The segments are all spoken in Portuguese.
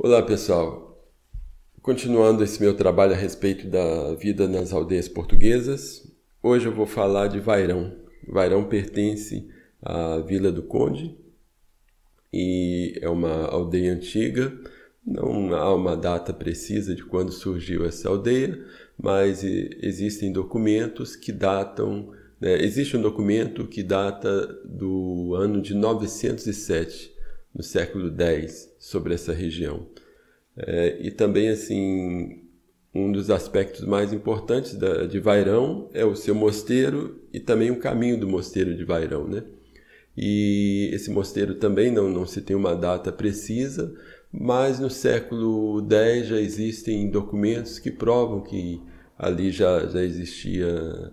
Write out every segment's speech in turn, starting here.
Olá pessoal, continuando esse meu trabalho a respeito da vida nas aldeias portuguesas, hoje eu vou falar de Vairão. Vairão pertence à Vila do Conde e é uma aldeia antiga. Não há uma data precisa de quando surgiu essa aldeia, mas existem documentos que datam. Né, existe um documento que data do ano de 907 no século X sobre essa região. É, e também, assim, um dos aspectos mais importantes da, de Vairão é o seu mosteiro e também o caminho do mosteiro de Vairão, né? E esse mosteiro também não, não se tem uma data precisa, mas no século X já existem documentos que provam que ali já, já existia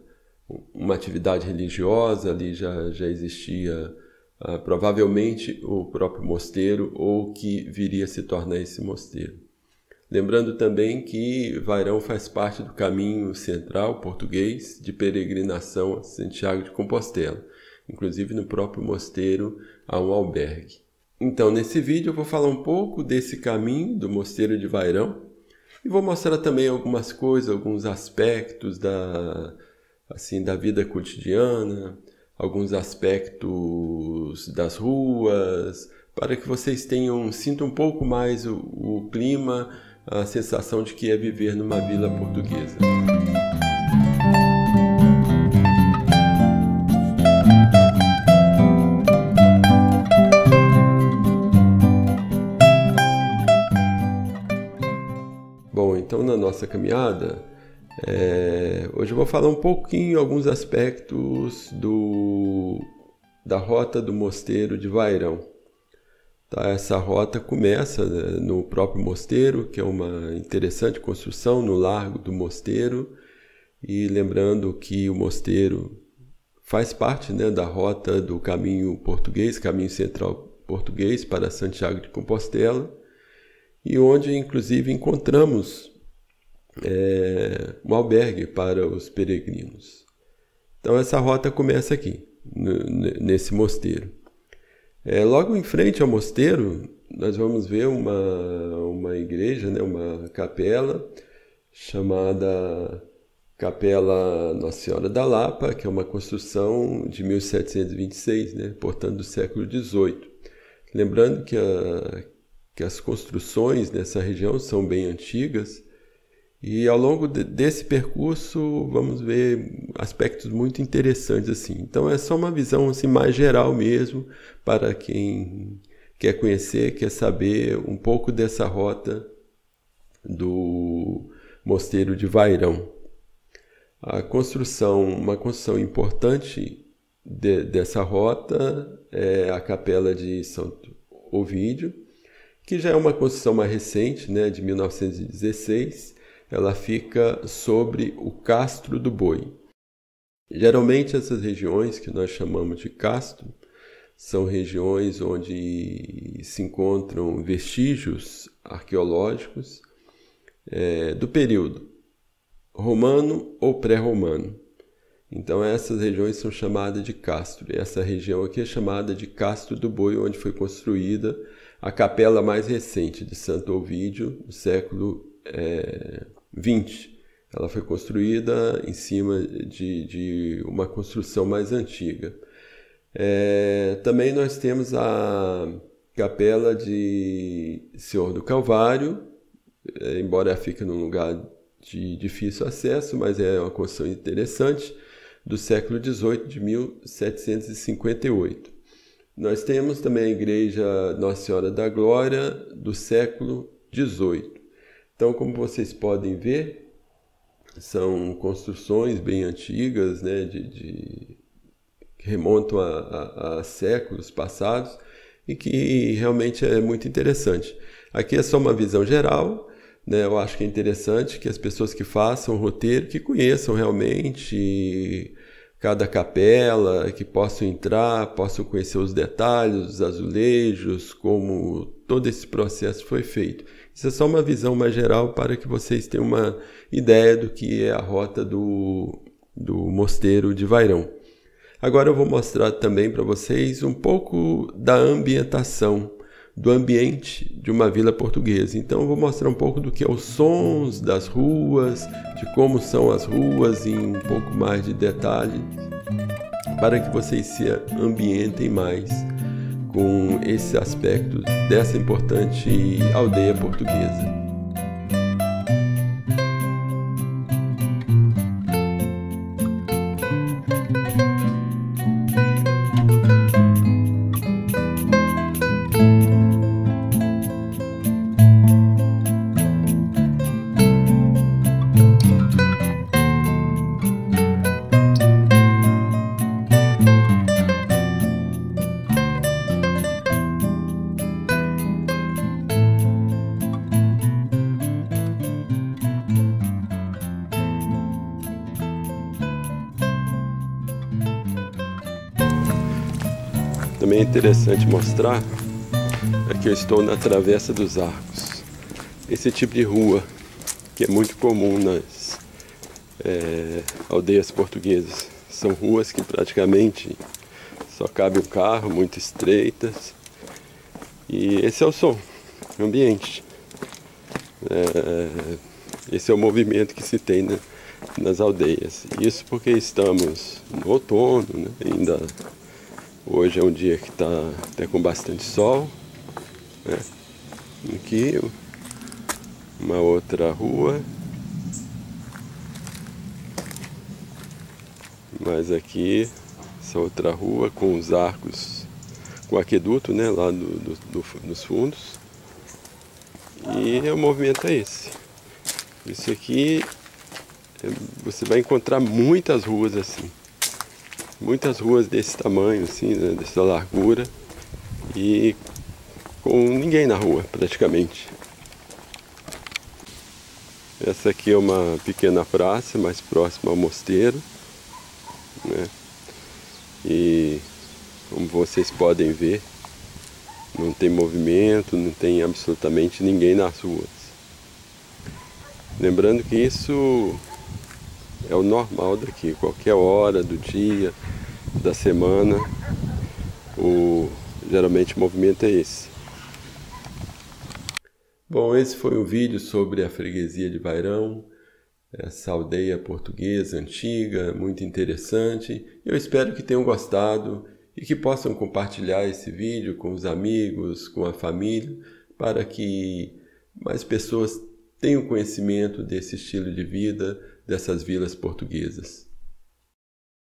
uma atividade religiosa, ali já, já existia uh, provavelmente o próprio mosteiro ou que viria a se tornar esse mosteiro. Lembrando também que Vairão faz parte do caminho central português de peregrinação a Santiago de Compostela. Inclusive no próprio mosteiro há um albergue. Então, nesse vídeo eu vou falar um pouco desse caminho do mosteiro de Vairão e vou mostrar também algumas coisas, alguns aspectos da assim da vida cotidiana, alguns aspectos das ruas, para que vocês tenham, sintam um pouco mais o, o clima, a sensação de que é viver numa vila portuguesa. Bom, então na nossa caminhada, é, hoje eu vou falar um pouquinho, alguns aspectos do, da rota do mosteiro de Vairão. Tá, essa rota começa né, no próprio mosteiro, que é uma interessante construção no largo do mosteiro, e lembrando que o mosteiro faz parte né, da rota do caminho português, caminho central português para Santiago de Compostela, e onde inclusive encontramos é, um albergue para os peregrinos. Então essa rota começa aqui, nesse mosteiro. É, logo em frente ao mosteiro, nós vamos ver uma, uma igreja, né, uma capela, chamada Capela Nossa Senhora da Lapa, que é uma construção de 1726, né, portanto do século XVIII. Lembrando que, a, que as construções nessa região são bem antigas, e ao longo de, desse percurso vamos ver aspectos muito interessantes assim. Então é só uma visão assim mais geral mesmo para quem quer conhecer, quer saber um pouco dessa rota do Mosteiro de Vairão. A construção, uma construção importante de, dessa rota é a Capela de Santo Ovídio, que já é uma construção mais recente, né, de 1916 ela fica sobre o castro do boi. Geralmente essas regiões que nós chamamos de castro são regiões onde se encontram vestígios arqueológicos é, do período romano ou pré-romano. Então essas regiões são chamadas de castro. E essa região aqui é chamada de Castro do Boi, onde foi construída a capela mais recente de Santo Ovídio, do século é, 20. Ela foi construída em cima de, de uma construção mais antiga. É, também nós temos a capela de Senhor do Calvário, é, embora ela fique num lugar de difícil acesso, mas é uma construção interessante, do século XVIII, de 1758. Nós temos também a igreja Nossa Senhora da Glória, do século XVIII. Então, como vocês podem ver, são construções bem antigas, né, de, de que remontam a, a, a, séculos passados e que realmente é muito interessante. Aqui é só uma visão geral, né, eu acho que é interessante que as pessoas que façam o roteiro, que conheçam realmente cada capela, que possam entrar, possam conhecer os detalhes, os azulejos, como todo esse processo foi feito. Isso é só uma visão mais geral para que vocês tenham uma ideia do que é a rota do, do mosteiro de Vairão. Agora eu vou mostrar também para vocês um pouco da ambientação do ambiente de uma vila portuguesa. Então eu vou mostrar um pouco do que é os sons das ruas, de como são as ruas em um pouco mais de detalhe, para que vocês se ambientem mais com esse aspecto dessa importante aldeia portuguesa. Também é interessante mostrar aqui eu estou na Travessa dos Arcos. Esse tipo de rua que é muito comum nas é, aldeias portuguesas. São ruas que praticamente só cabe um carro, muito estreitas. E esse é o som, o ambiente. É, esse é o movimento que se tem né, nas aldeias. Isso porque estamos no outono, né, ainda Hoje é um dia que está até com bastante sol. Né? Aqui uma outra rua. Mas aqui essa outra rua com os arcos, com o aqueduto né, lá do, do, do, dos fundos. E o movimento é esse. Isso aqui é, você vai encontrar muitas ruas assim muitas ruas desse tamanho, assim, né, dessa largura, e com ninguém na rua, praticamente. Essa aqui é uma pequena praça, mais próxima ao mosteiro, né? E como vocês podem ver, não tem movimento, não tem absolutamente ninguém nas ruas. Lembrando que isso é o normal daqui, qualquer hora do dia, da semana, o geralmente o movimento é esse. Bom, esse foi um vídeo sobre a freguesia de Vairão, essa aldeia portuguesa antiga, muito interessante. Eu espero que tenham gostado e que possam compartilhar esse vídeo com os amigos, com a família, para que mais pessoas tenham conhecimento desse estilo de vida dessas vilas portuguesas.